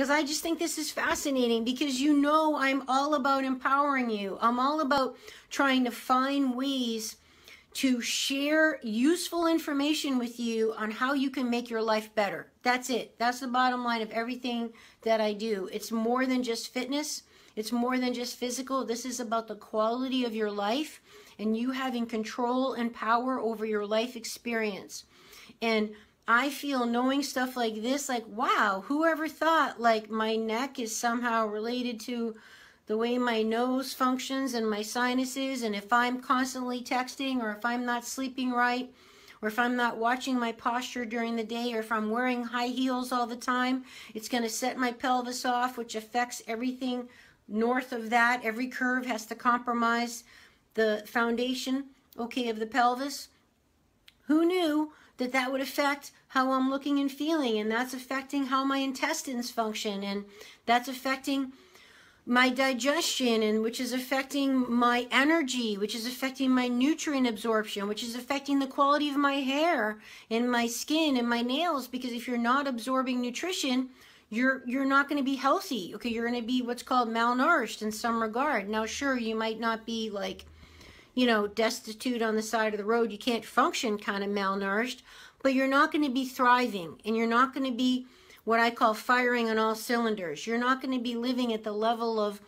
because I just think this is fascinating because you know I'm all about empowering you. I'm all about trying to find ways to share useful information with you on how you can make your life better. That's it. That's the bottom line of everything that I do. It's more than just fitness. It's more than just physical. This is about the quality of your life and you having control and power over your life experience. And I feel knowing stuff like this, like, wow, whoever thought like my neck is somehow related to the way my nose functions and my sinuses, and if I'm constantly texting or if I'm not sleeping right, or if I'm not watching my posture during the day, or if I'm wearing high heels all the time, it's going to set my pelvis off, which affects everything north of that. Every curve has to compromise the foundation, okay, of the pelvis. Who knew that that would affect how I'm looking and feeling, and that's affecting how my intestines function, and that's affecting my digestion and which is affecting my energy which is affecting my nutrient absorption which is affecting the quality of my hair and my skin and my nails because if you're not absorbing nutrition you're you're not going to be healthy. Okay you're going to be what's called malnourished in some regard. Now sure you might not be like you know destitute on the side of the road you can't function kind of malnourished but you're not going to be thriving and you're not going to be what I call firing on all cylinders. You're not going to be living at the level of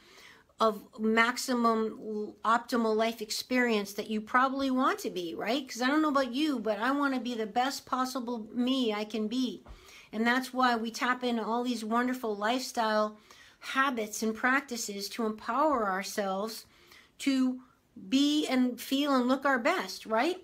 of maximum optimal life experience that you probably want to be, right? Because I don't know about you, but I want to be the best possible me I can be. And that's why we tap into all these wonderful lifestyle habits and practices to empower ourselves to be and feel and look our best, right?